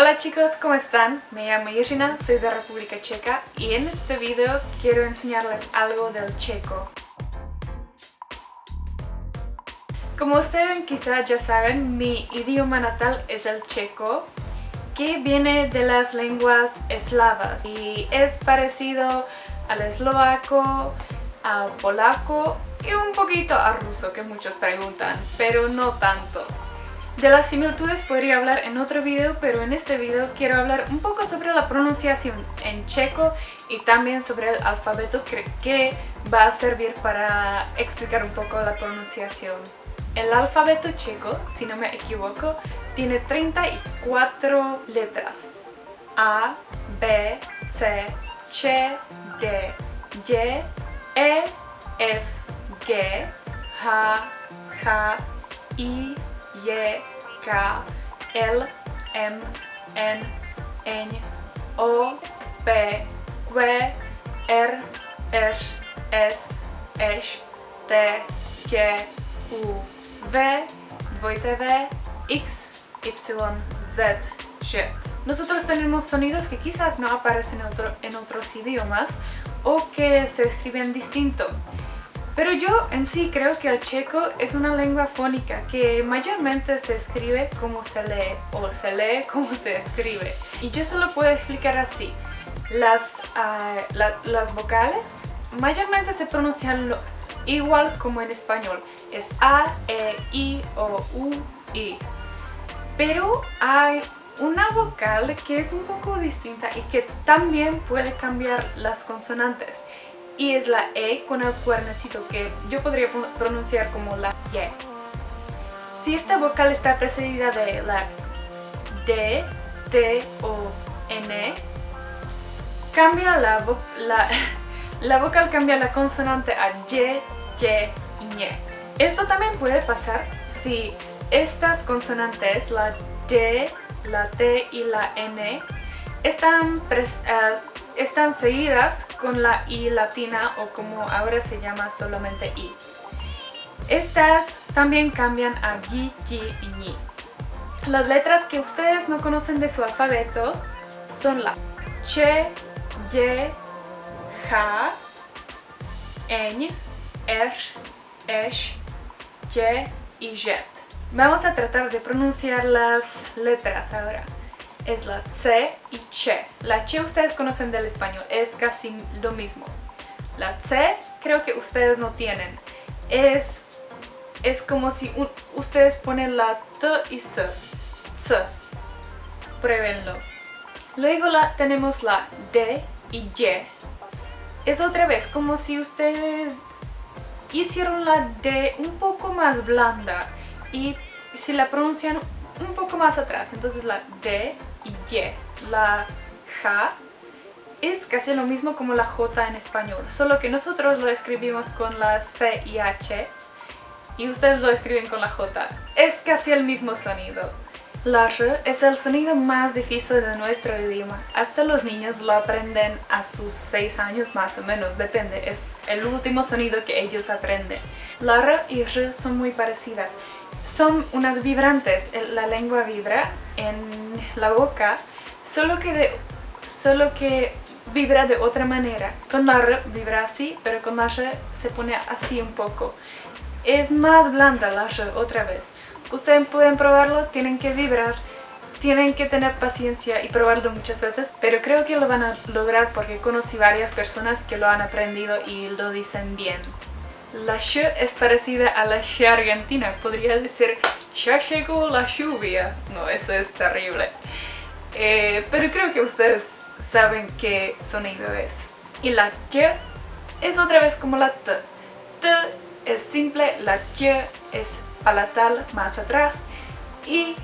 Hola chicos, ¿cómo están? Me llamo Irina, soy de República Checa y en este video quiero enseñarles algo del checo. Como ustedes quizás ya saben, mi idioma natal es el checo, que viene de las lenguas eslavas y es parecido al eslovaco, al polaco y un poquito al ruso, que muchos preguntan, pero no tanto. De las similitudes podría hablar en otro video, pero en este video quiero hablar un poco sobre la pronunciación en checo y también sobre el alfabeto que va a servir para explicar un poco la pronunciación. El alfabeto checo, si no me equivoco, tiene 34 letras. A, B, C, C, D, Y, E, F, G, H, H, I, Y, K, L, M, N, N, O, P, Q, R, S, S, S, T, Y, U, V, W, X, Y, Z, Z. Nosotros tenemos sonidos que quizás no aparecen en, otros idiomas o que se escriben distinto. Pero yo en sí creo que el checo es una lengua fónica que mayormente se escribe como se lee o se lee como se escribe. Y yo solo puedo explicar así. Las, ah, las vocales mayormente se pronuncian igual como en español. Es A, E, I o U, I. Pero hay una vocal que es un poco distinta y que también puede cambiar las consonantes y es la E con el cuernecito que yo podría pronunciar como la Y. Si esta vocal está precedida de la D, T o N, cambia la, la, vocal cambia la consonante a Y, Y y Ñe. Esto también puede pasar si estas consonantes, la D, la T y la N, están uh, están seguidas con la I latina o como ahora se llama solamente I. Estas también cambian a Yi, Yi y Ni. Las letras que ustedes no conocen de su alfabeto son la Che, Ye, Ja, En, Esh, Esh, Ye y Jet. Vamos a tratar de pronunciar las letras ahora es la C y Che. La Che ustedes conocen del español, es casi lo mismo. La C creo que ustedes no tienen. Es, es como si ustedes ponen la T y C. C. Pruébenlo. Luego la, tenemos la D y Y. Es otra vez como si ustedes hicieron la D un poco más blanda y si la pronuncian un poco más atrás. Entonces la D La J es casi lo mismo como la J en español, solo que nosotros lo escribimos con la C y H y ustedes lo escriben con la J. Es casi el mismo sonido. La R es el sonido más difícil de nuestro idioma. Hasta los niños lo aprenden a sus 6 años más o menos, depende. Es el último sonido que ellos aprenden. La R y R son muy parecidas. Son unas vibrantes. La lengua vibra en la boca, solo que, solo que vibra de otra manera. Con la R vibra así, pero con la R se pone así un poco. Es más blanda la R otra vez. Ustedes pueden probarlo, tienen que vibrar, tienen que tener paciencia y probarlo muchas veces, pero creo que lo van a lograr porque conocí varias personas que lo han aprendido y lo dicen bien. La sh es parecida a la sh argentina, podría decir ya llegó la lluvia. No, eso es terrible. Eh, pero creo que ustedes saben qué sonido es. Y la y es otra vez como la t. T es simple, la y es palatal más atrás y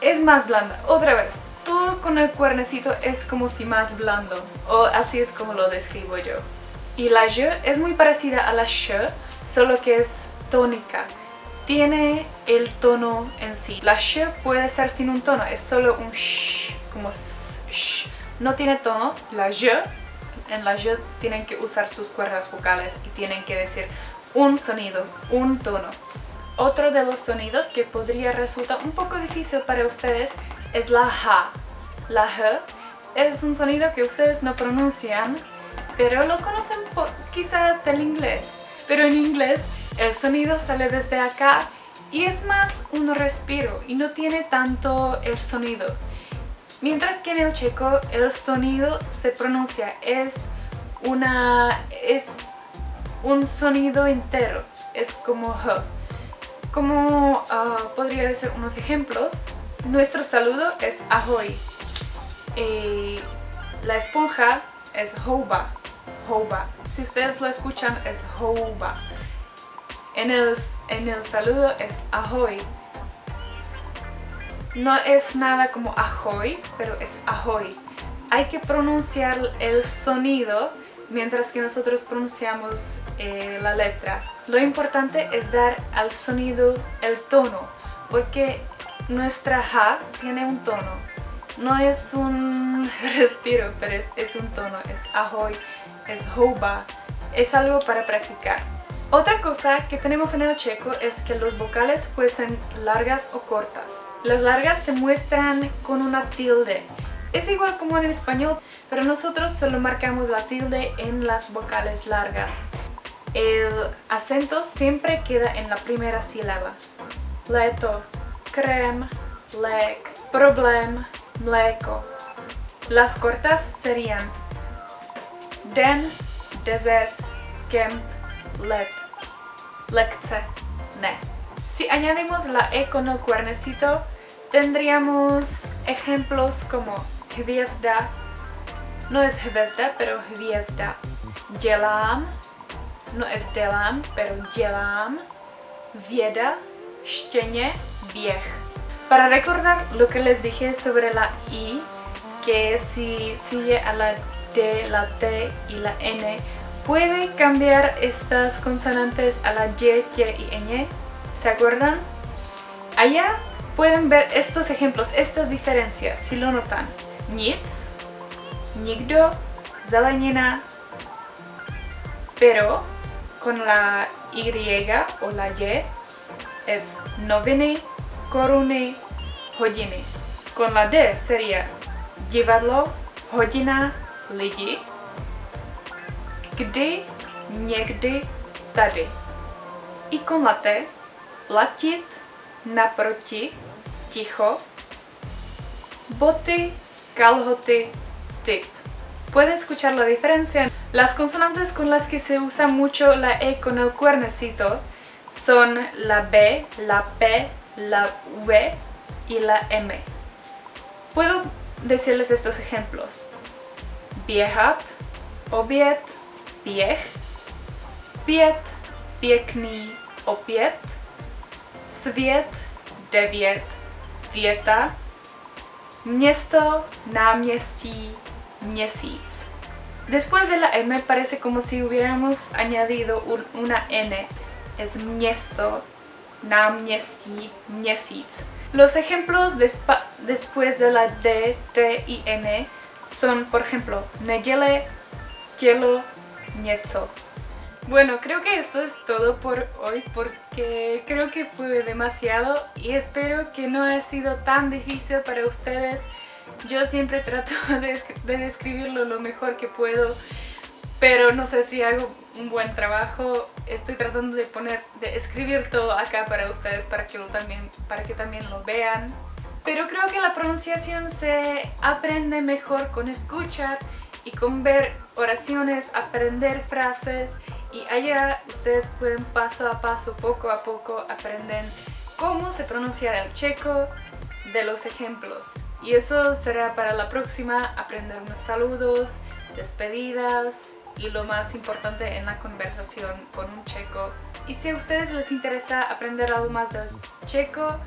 es más blanda. Otra vez, todo con el cuernecito es como si más blando o así es como lo describo yo. Y la Y es muy parecida a la Sh, solo que es tónica. Tiene el tono en sí. La Sh puede ser sin un tono, es solo un Sh, como sh. No tiene tono. La Y, en la Y tienen que usar sus cuerdas vocales y tienen que decir un sonido, un tono. Otro de los sonidos que podría resultar un poco difícil para ustedes es la ja. la H, es un sonido que ustedes no pronuncian, pero lo conocen por, quizás del inglés. Pero en inglés el sonido sale desde acá y es más un respiro y no tiene tanto el sonido. Mientras que en el checo el sonido se pronuncia, es una es un sonido entero, es como H. Como ah, podría decir unos ejemplos, nuestro saludo es ahoy. Y la esponja es hoba, hoba. Si ustedes lo escuchan es hoba. En el, en el saludo es ahoy. No es nada como ahoy, pero es ahoy. Hay que pronunciar el sonido mientras que nosotros pronunciamos eh, la letra. Lo importante es dar al sonido el tono, porque nuestra ja tiene un tono. No es un respiro, pero es, un tono. Es ahoy, es hoba. Es algo para practicar. Otra cosa que tenemos en el checo es que los vocales ser largas o cortas. Las largas se muestran con una tilde. Es igual como en español, pero nosotros solo marcamos la tilde en las vocales largas. El acento siempre queda en la primera sílaba. Leto, creme, lek, problem, mleko. Las cortas serían den, desert, kemp, let, lekce, ne. Si añadimos la E con el cuernecito, tendríamos ejemplos como hviezda, no es hviezda, pero hviezda, dělám, no es dělám, pero dělám, věda, štěně, běh. Para recordar lo que les dije sobre la I, que si sigue a la D, la T y la N, puede cambiar estas consonantes a la Y, Y y Ñ. ¿Se acuerdan? Allá pueden ver estos ejemplos, estas diferencias, si lo notan. Nic, nikdo, zelenina, pero con la Y o la Y es noviny, koruny, hodiny. Con la D sería divadlo, hodina, lidi. Kdy, někdy, tady. I con la T platit, naproti, ticho, boty, kalhoty, tip. Puede escuchar la diferencia. Las consonantes con las que se usa mucho la E con el cuernecito son la B, la P, la V y la M. Puedo decirles estos ejemplos. Běhat, oběd, běh, pět, pěkný, opět, svět, devět, věta, město, náměstí, měsíc. Después de la M parece como si hubiéramos añadido una N es město, náměstí, měsíc. Los ejemplos después de la D, T y N son, por ejemplo, neděle, tělo, něco. Bueno, creo que esto es todo por hoy porque creo que fue demasiado y espero que no haya sido tan difícil para ustedes. Yo siempre trato de, de describirlo lo mejor que puedo pero no sé si hago un buen trabajo. Estoy tratando de poner, de escribir todo acá para ustedes para que, también, para que también lo vean. Pero creo que la pronunciación se aprende mejor con escuchar y con ver oraciones, aprender frases y allá ustedes pueden paso a paso, poco a poco aprender cómo se pronuncia el checo de los ejemplos. Y eso será para la próxima, aprender unos saludos, despedidas, y lo más importante en la conversación con un checo. Y si a ustedes les interesa aprender algo más del checo,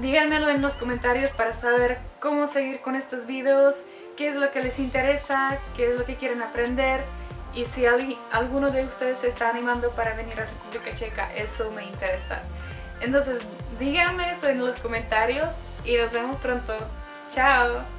díganmelo en los comentarios para saber cómo seguir con estos videos, qué es lo que les interesa, qué es lo que quieren aprender y si alguno de ustedes se está animando para venir a República Checa, eso me interesa. Entonces díganme eso en los comentarios y nos vemos pronto. ¡Chao!